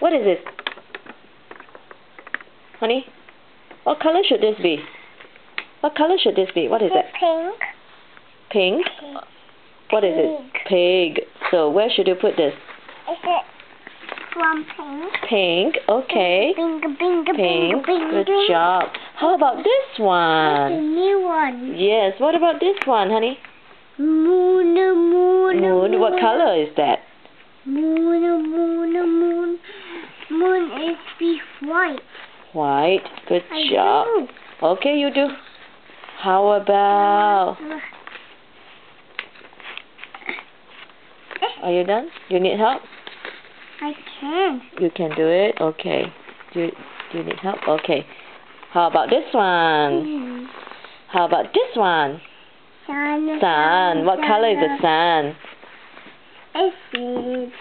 What is this? Honey? What color should this be? What color should this be? What is it? Pink. Pink? What is it? Pig. So where should you put this? Is it from pink? Pink. Okay. Pink, pink, pink, Pink. pink. Good job. How about this one? It's a new one. Yes. What about this one, honey? Moon, moon, Moon. What color is that? Moon, moon, moon. Is be white. White. Good I job. do. Okay, you do. How about? Are you done? You need help? I can. You can do it. Okay. Do you, do you need help? Okay. How about this one? Mm. How about this one? Sun. Sun. What color is the sun? It's it.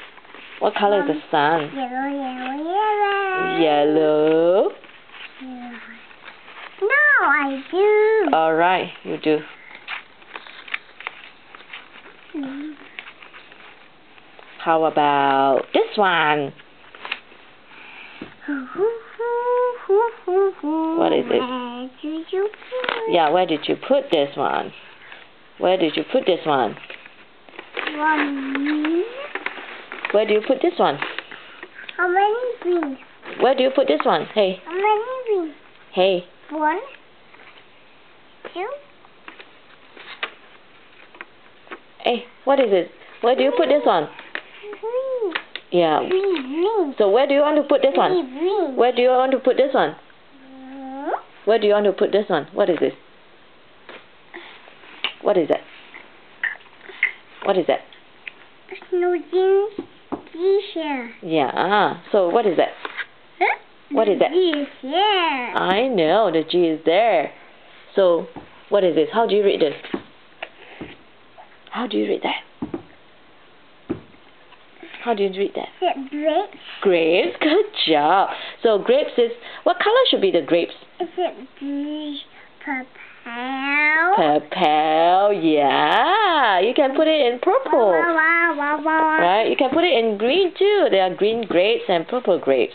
What color is the sun? Yellow, yellow, yellow. Yellow. No, I do. All right, you do. Mm. How about this one? What is it? Where do you put Yeah, where did you put this one? Where did you put this one? one? Where do you put this one? How many beans? Where do you put this one? Hey, How many beans? hey. One, two, Hey, what is it? Where do you put this one? three. Yeah. Three beans. So where do you want to put this one? beans. Where do you want to put this one? Hmm? Where do you want to put this one? What is this? What is that? What is that? Snow jeans. Yeah. ah. So what is that? Huh? What is that? T-shirt. I know the G is there. So what is this? How do you read this? How do you read that? How do you read that? Is it grapes? Grapes. Good job. So grapes is what color should be the grapes? Is it blue purple? Purple. Yeah. You can put it in purple. Right? You can put it in green too. There are green grapes and purple grapes.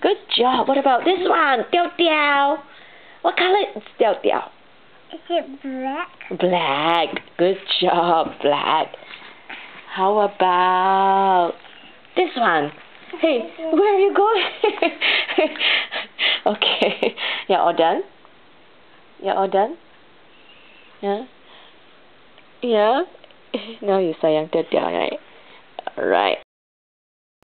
Good job. What about this one? Diao Diao. What color is Diao Diao? Is it black? Black. Good job, black. How about this one? Hey, where are you going? okay. You're all done? You're all done? Yeah? Yeah? Now you sayang Diao Diao, right? Alright.